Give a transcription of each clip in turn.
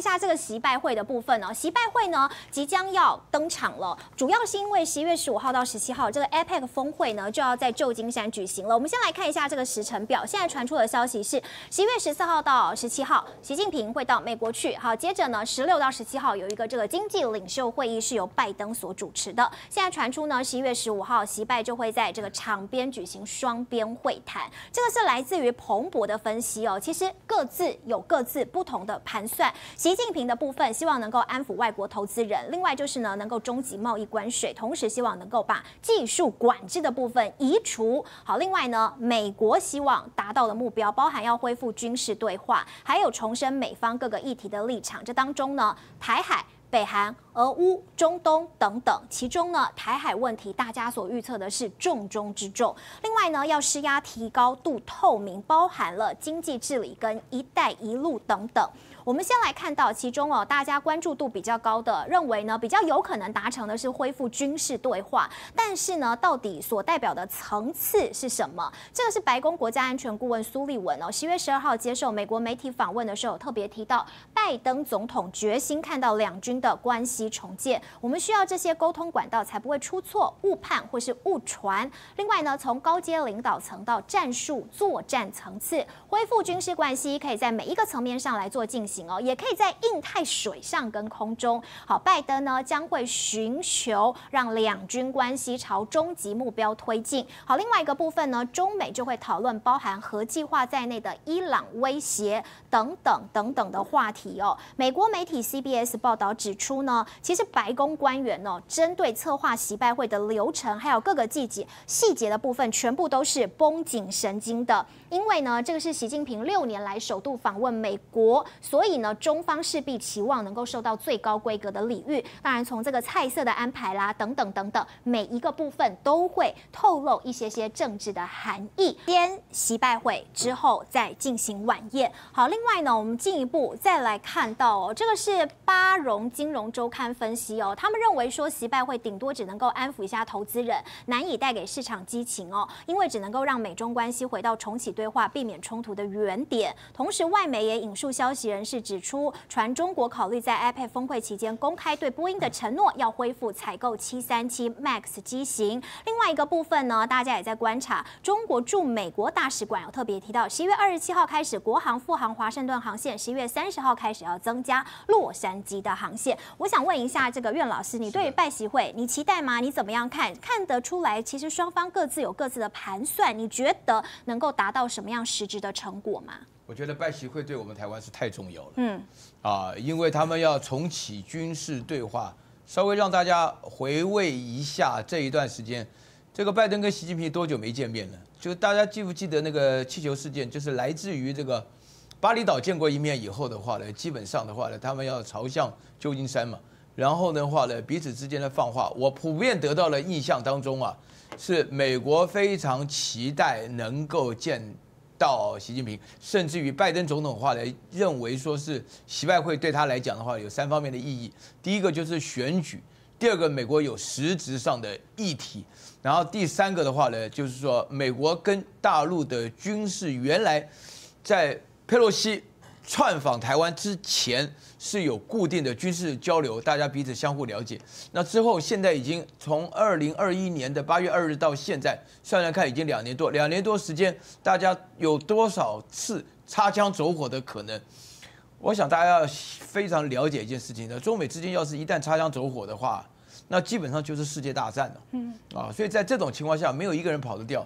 一下这个习拜会的部分呢，习拜会呢即将要登场了，主要是因为十一月十五号到十七号这个 APEC 峰会呢就要在旧金山举行了。我们先来看一下这个时程表，现在传出的消息是十一月十四号到十七号，习近平会到美国去。好，接着呢十六到十七号有一个这个经济领袖会议是由拜登所主持的。现在传出呢十一月十五号，习拜就会在这个场边举行双边会谈，这个是来自于彭博的分析哦。其实各自有各自不同的盘算。习习近平的部分希望能够安抚外国投资人，另外就是呢能够终极贸易关税，同时希望能够把技术管制的部分移除。好，另外呢，美国希望达到的目标包含要恢复军事对话，还有重申美方各个议题的立场。这当中呢，台海。北韩、俄乌、中东等等，其中呢，台海问题大家所预测的是重中之重。另外呢，要施压提高度透明，包含了经济治理跟“一带一路”等等。我们先来看到其中哦，大家关注度比较高的，认为呢比较有可能达成的是恢复军事对话，但是呢，到底所代表的层次是什么？这个是白宫国家安全顾问苏利文哦，十月十二号接受美国媒体访问的时候特别提到，拜登总统决心看到两军的关系重建，我们需要这些沟通管道才不会出错、误判或是误传。另外呢，从高阶领导层到战术作战层次，恢复军事关系可以在每一个层面上来做进。行哦，也可以在印太水上跟空中。好，拜登呢将会寻求让两军关系朝终极目标推进。好，另外一个部分呢，中美就会讨论包含核计划在内的伊朗威胁等等等等的话题哦。美国媒体 CBS 报道指出呢，其实白宫官员呢针对策划习拜会的流程，还有各个季节细节的部分，全部都是绷紧神经的，因为呢，这个是习近平六年来首度访问美国所。所以呢，中方势必期望能够受到最高规格的礼遇。当然，从这个菜色的安排啦，等等等等，每一个部分都会透露一些些政治的含义。先习拜会之后再进行晚宴。好，另外呢，我们进一步再来看到哦，这个是巴荣金融周刊分析哦，他们认为说习拜会顶多只能够安抚一下投资人，难以带给市场激情哦，因为只能够让美中关系回到重启对话、避免冲突的原点。同时，外媒也引述消息人士。是指出，传中国考虑在 iPad 峰会期间公开对波音的承诺，要恢复采购737 MAX 机型。另外一个部分呢，大家也在观察，中国驻美国大使馆有特别提到，十一月二十七号开始，国航复航华盛顿航线，十一月三十号开始要增加洛杉矶的航线。我想问一下，这个苑老师，你对于拜习会，你期待吗？你怎么样看？看得出来，其实双方各自有各自的盘算，你觉得能够达到什么样实质的成果吗？我觉得拜习会对我们台湾是太重要了，嗯，啊，因为他们要重启军事对话，稍微让大家回味一下这一段时间，这个拜登跟习近平多久没见面了？就大家记不记得那个气球事件？就是来自于这个巴厘岛见过一面以后的话呢，基本上的话呢，他们要朝向旧金山嘛，然后的话呢，彼此之间的放话，我普遍得到了印象当中啊，是美国非常期待能够见。到习近平，甚至于拜登总统的话来，认为说是习外会对他来讲的话有三方面的意义。第一个就是选举，第二个美国有实质上的议题，然后第三个的话呢，就是说美国跟大陆的军事原来在佩洛西。串访台湾之前是有固定的军事交流，大家彼此相互了解。那之后，现在已经从二零二一年的八月二日到现在，算算看已经两年多，两年多时间，大家有多少次擦枪走火的可能？我想大家要非常了解一件事情的：中美之间要是一旦擦枪走火的话，那基本上就是世界大战了。嗯啊，所以在这种情况下，没有一个人跑得掉。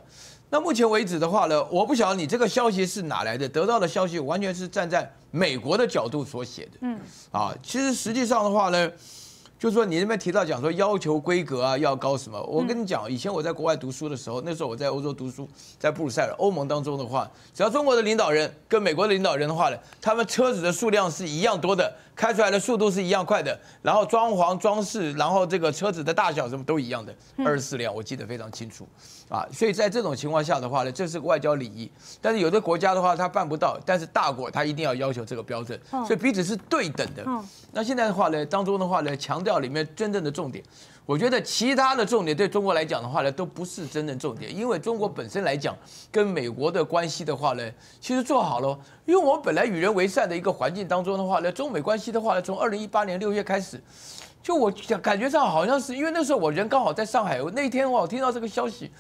那目前为止的话呢，我不晓得你这个消息是哪来的，得到的消息完全是站在美国的角度所写的。嗯，啊，其实实际上的话呢。就是说，你那边提到讲说要求规格啊要高什么？我跟你讲，以前我在国外读书的时候，那时候我在欧洲读书，在布鲁塞尔欧盟当中的话，只要中国的领导人跟美国的领导人的话呢，他们车子的数量是一样多的，开出来的速度是一样快的，然后装潢装饰，然后这个车子的大小什么都一样的，二十四辆，我记得非常清楚啊。所以在这种情况下的话呢，这是外交礼仪。但是有的国家的话，他办不到，但是大国他一定要要求这个标准，所以彼此是对等的。那现在的话呢，当中的话呢，强调里面真正的重点，我觉得其他的重点对中国来讲的话呢，都不是真正重点，因为中国本身来讲跟美国的关系的话呢，其实做好了，因为我们本来与人为善的一个环境当中的话呢，中美关系的话呢，从二零一八年六月开始，就我感觉上好像是因为那时候我人刚好在上海，我那天我听到这个消息。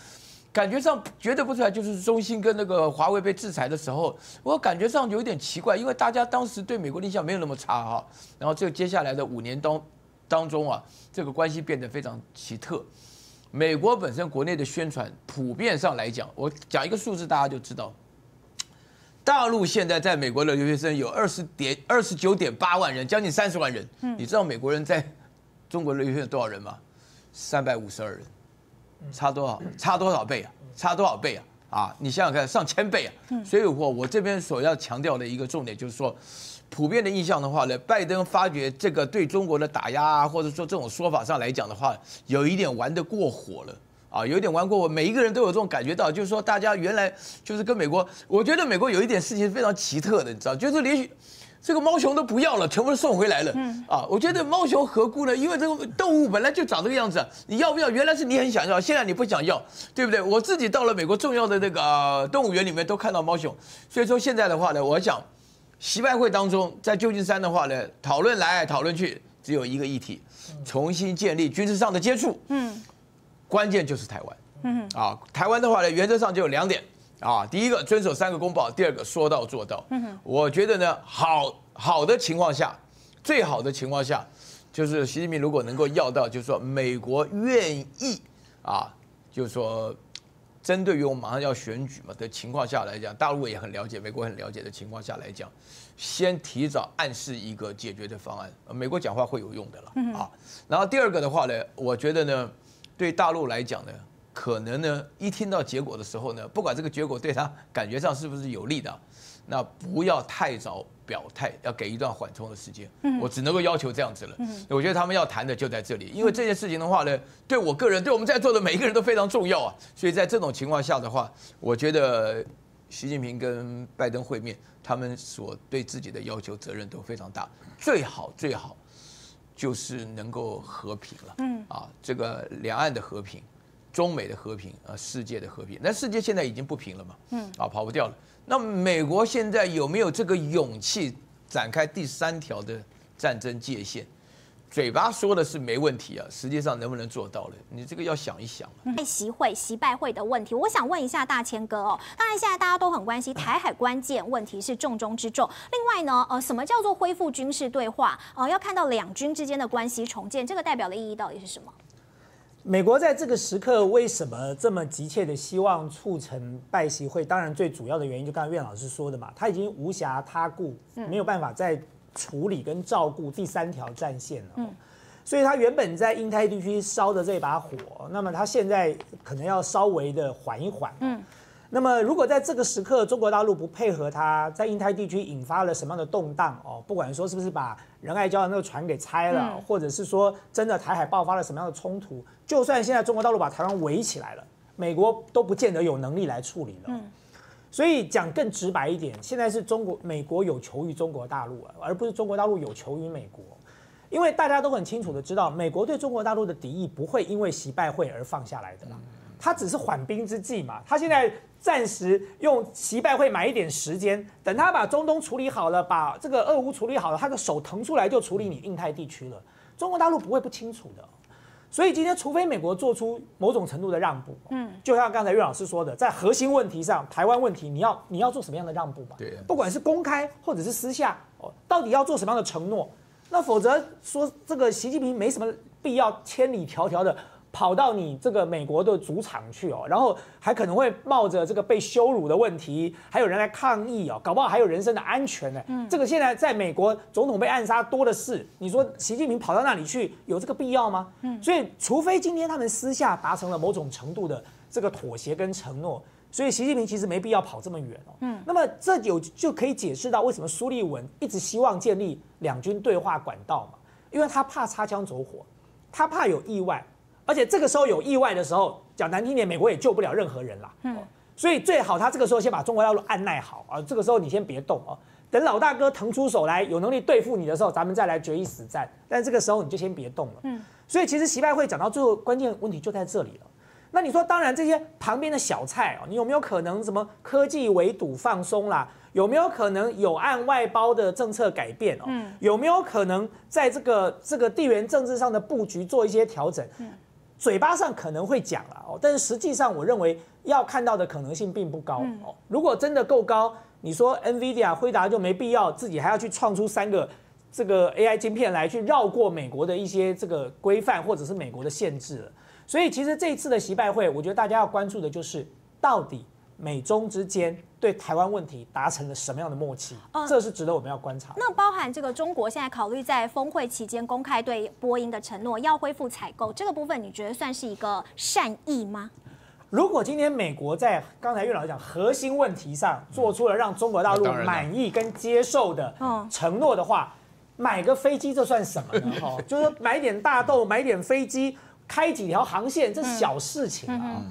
感觉上觉得不出来，就是中兴跟那个华为被制裁的时候，我感觉上有点奇怪，因为大家当时对美国印象没有那么差哈。然后这接下来的五年当当中啊，这个关系变得非常奇特。美国本身国内的宣传普遍上来讲，我讲一个数字大家就知道，大陆现在在美国的留学生有二十点二十九点八万人，将近三十万人。你知道美国人在中国的留学生多少人吗？三百五十二人。差多少？差多少倍啊？差多少倍啊？啊，你想想看，上千倍啊！所以，我我这边所要强调的一个重点就是说，普遍的印象的话呢，拜登发觉这个对中国的打压啊，或者说这种说法上来讲的话，有一点玩得过火了啊，有一点玩过火。每一个人都有这种感觉到，就是说，大家原来就是跟美国，我觉得美国有一点事情非常奇特的，你知道，就是连续。这个猫熊都不要了，全部都送回来了。嗯啊，我觉得猫熊何故呢？因为这个动物本来就长这个样子，你要不要？原来是你很想要，现在你不想要，对不对？我自己到了美国重要的那个动物园里面都看到猫熊，所以说现在的话呢，我想，习拜会当中在旧金山的话呢，讨论来讨论去，只有一个议题，重新建立军事上的接触。嗯，关键就是台湾。嗯啊，台湾的话呢，原则上就有两点。啊，第一个遵守三个公报，第二个说到做到。嗯哼我觉得呢，好好的情况下，最好的情况下，就是习近平如果能够要到，就是说美国愿意啊，就是说针对于我们马上要选举嘛的情况下来讲，大陆也很了解，美国很了解的情况下来讲，先提早暗示一个解决的方案，美国讲话会有用的了啊。然后第二个的话呢，我觉得呢，对大陆来讲呢。可能呢，一听到结果的时候呢，不管这个结果对他感觉上是不是有利的，那不要太早表态，要给一段缓冲的时间。我只能够要求这样子了。我觉得他们要谈的就在这里，因为这件事情的话呢，对我个人，对我们在座的每一个人都非常重要啊。所以在这种情况下的话，我觉得习近平跟拜登会面，他们所对自己的要求责任都非常大，最好最好就是能够和平了。嗯啊，这个两岸的和平。中美的和平啊，世界的和平，那世界现在已经不平了嘛？嗯，啊，跑不掉了。那美国现在有没有这个勇气展开第三条的战争界限？嘴巴说的是没问题啊，实际上能不能做到了？你这个要想一想。习会、习拜会的问题，我想问一下大千哥哦。当然，现在大家都很关心台海关键问题是重中之重。另外呢，呃，什么叫做恢复军事对话？呃，要看到两军之间的关系重建，这个代表的意义到底是什么？美国在这个时刻为什么这么急切的希望促成拜习会？当然，最主要的原因就刚才苑老师说的嘛，他已经无暇他顾，没有办法再处理跟照顾第三条战线了。嗯，所以他原本在印太地区烧的这把火，那么他现在可能要稍微的缓一缓。嗯。那么，如果在这个时刻中国大陆不配合他，在印太地区引发了什么样的动荡哦？不管说是不是把仁爱礁的那个船给拆了，或者是说真的台海爆发了什么样的冲突，就算现在中国大陆把台湾围起来了，美国都不见得有能力来处理了。嗯，所以讲更直白一点，现在是中国美国有求于中国大陆啊，而不是中国大陆有求于美国，因为大家都很清楚的知道，美国对中国大陆的敌意不会因为习拜会而放下来的啦。他只是缓兵之计嘛，他现在暂时用习拜会买一点时间，等他把中东处理好了，把这个俄乌处理好了，他的手腾出来就处理你印太地区了。中国大陆不会不清楚的，所以今天除非美国做出某种程度的让步，嗯，就像刚才岳老师说的，在核心问题上，台湾问题，你要你要做什么样的让步嘛？对，不管是公开或者是私下，哦，到底要做什么样的承诺？那否则说这个习近平没什么必要千里迢迢的。跑到你这个美国的主场去哦，然后还可能会冒着这个被羞辱的问题，还有人来抗议哦，搞不好还有人身的安全呢。嗯，这个现在在美国总统被暗杀多的是，你说习近平跑到那里去有这个必要吗？嗯，所以除非今天他们私下达成了某种程度的这个妥协跟承诺，所以习近平其实没必要跑这么远哦。嗯，那么这有就可以解释到为什么苏利文一直希望建立两军对话管道嘛，因为他怕擦枪走火，他怕有意外。而且这个时候有意外的时候，讲难听点，美国也救不了任何人啦。嗯，所以最好他这个时候先把中国大陆按耐好啊，这个时候你先别动啊。等老大哥腾出手来，有能力对付你的时候，咱们再来决一死战。但这个时候你就先别动了。嗯，所以其实习拜会讲到最后，关键问题就在这里了。那你说，当然这些旁边的小菜哦，你有没有可能什么科技围堵放松啦？有没有可能有按外包的政策改变哦？嗯，有没有可能在这个这个地缘政治上的布局做一些调整？嗯，嘴巴上可能会讲了哦，但是实际上我认为要看到的可能性并不高哦。如果真的够高，你说 NVIDIA 辉达就没必要自己还要去创出三个这个 AI 晶片来去绕过美国的一些这个规范或者是美国的限制了。所以其实这一次的习拜会，我觉得大家要关注的就是到底美中之间对台湾问题达成了什么样的默契，这是值得我们要观察。那包含这个中国现在考虑在峰会期间公开对波音的承诺，要恢复采购这个部分，你觉得算是一个善意吗？如果今天美国在刚才岳老师讲核心问题上做出了让中国大陆满意跟接受的承诺的话，买个飞机这算什么呢？哈，就是买点大豆，买点飞机。开几条航线，这是小事情啊。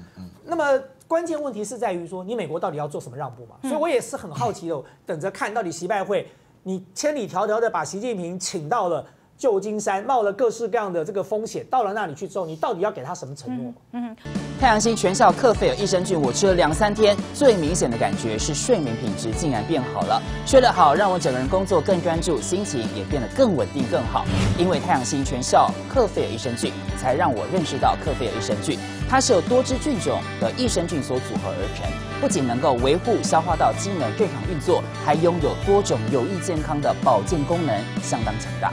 那么关键问题是在于说，你美国到底要做什么让步嘛？所以我也是很好奇的，等着看到底习拜会，你千里迢迢的把习近平请到了。旧金山冒了各式各样的这个风险，到了那里去之后，你到底要给他什么承诺？嗯，太阳星全效克菲尔益生菌，我吃了两三天，最明显的感觉是睡眠品质竟然变好了。睡得好，让我整个人工作更专注，心情也变得更稳定更好。因为太阳星全效克菲尔益生菌，才让我认识到克菲尔益生菌，它是由多支菌种的益生菌所组合而成，不仅能够维护消化道机能正常运作，还拥有多种有益健康的保健功能，相当强大。